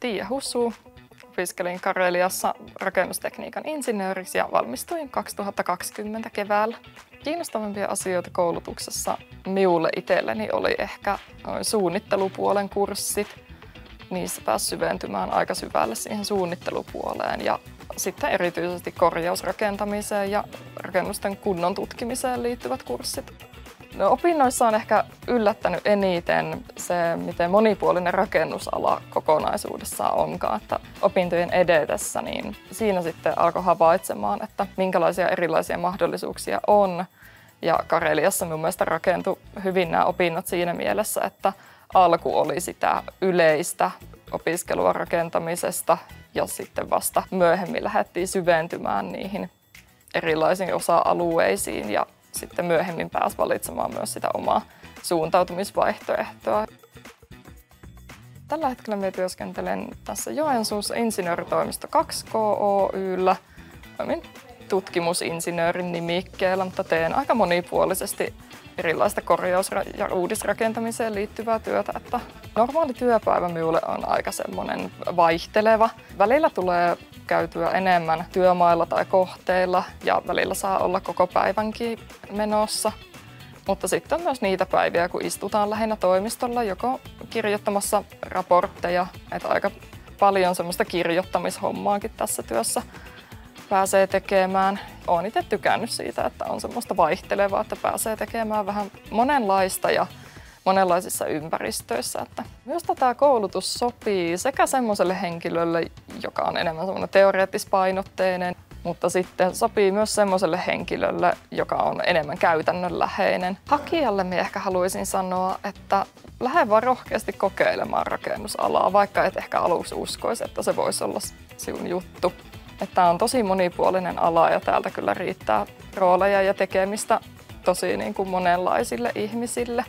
Tiia Hussu. Opiskelin Kareliassa rakennustekniikan insinööriksi ja valmistuin 2020 keväällä. Kiinnostavimpia asioita koulutuksessa minulle itselleni oli ehkä suunnittelupuolen kurssit. Niissä pääsi syventymään aika syvälle siihen suunnittelupuoleen ja sitten erityisesti korjausrakentamiseen ja rakennusten kunnon tutkimiseen liittyvät kurssit. No, opinnoissa on ehkä yllättänyt eniten se, miten monipuolinen rakennusala kokonaisuudessaan onkaan. Että opintojen edetessä, niin siinä sitten alkoi havaitsemaan, että minkälaisia erilaisia mahdollisuuksia on. Ja Kareliassa mun mielestä rakentui hyvin nämä opinnot siinä mielessä, että alku oli sitä yleistä opiskelua rakentamisesta ja sitten vasta myöhemmin lähdettiin syventymään niihin erilaisiin osa-alueisiin ja sitten myöhemmin pääsi valitsemaan myös sitä omaa suuntautumisvaihtoehtoa. Tällä hetkellä minä työskentelen tässä Joensuussa insinööritoimisto 2 KOYllä. Olen tutkimusinsinöörin nimikkeellä, mutta teen aika monipuolisesti erilaista korjaus- ja uudisrakentamiseen liittyvää työtä. Että normaali työpäivä minulle on aika semmoinen vaihteleva. Välillä tulee käytyä enemmän työmailla tai kohteilla ja välillä saa olla koko päivänkin menossa. Mutta sitten on myös niitä päiviä, kun istutaan lähinnä toimistolla joko kirjoittamassa raportteja, että aika paljon semmoista kirjoittamishommaakin tässä työssä pääsee tekemään. Olen itse tykännyt siitä, että on semmoista vaihtelevaa, että pääsee tekemään vähän monenlaista ja monenlaisissa ympäristöissä. Että myös tämä koulutus sopii sekä semmoiselle henkilölle, joka on enemmän semmoinen teoreettispainotteinen, mutta sitten sopii myös semmoiselle henkilölle, joka on enemmän käytännönläheinen. Hakijalle minä ehkä haluaisin sanoa, että lähde vaan rohkeasti kokeilemaan rakennusalaa, vaikka et ehkä aluksi uskoisi, että se voisi olla sinun juttu. Tämä on tosi monipuolinen ala ja täältä kyllä riittää rooleja ja tekemistä tosi niin kuin monenlaisille ihmisille.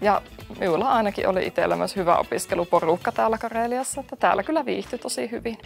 Ja minulla ainakin oli itsellä myös hyvä opiskeluporukka täällä Kareliassa, että täällä kyllä viihtyi tosi hyvin.